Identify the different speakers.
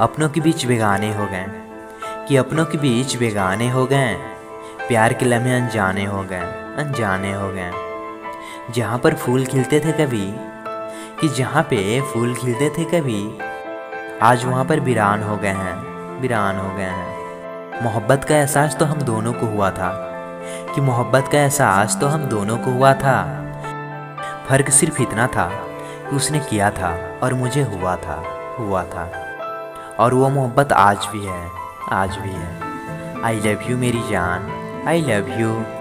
Speaker 1: अपनों के बीच बेगाने हो गए कि अपनों के बीच बेगाने हो गए प्यार के लम्हे अनजाने हो गए अनजाने हो गए जहाँ पर फूल खिलते थे कभी, कि जहाँ पे फूल खिलते थे कभी, आज वहाँ पर वीरान हो गए हैं। वीरान हो गए हैं। मोहब्बत का एहसास तो हम दोनों को हुआ था। कि मोहब्बत का एहसास तो हम दोनों को हुआ था। फ़र्क सिर्फ़ इतना था उसने किया था और मुझे हुआ था हुआ था। और वो मोहब्बत आज भी है, आज भी है। आई लव यू मेरी जान आई लव यू